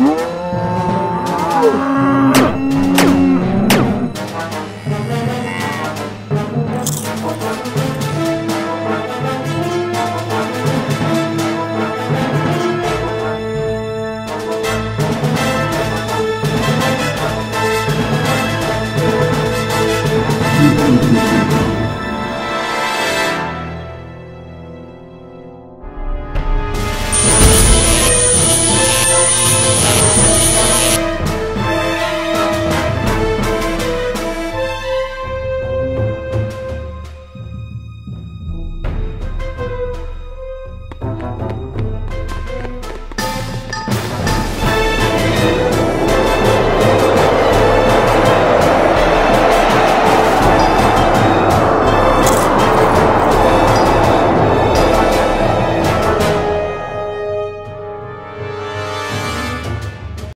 Uhum.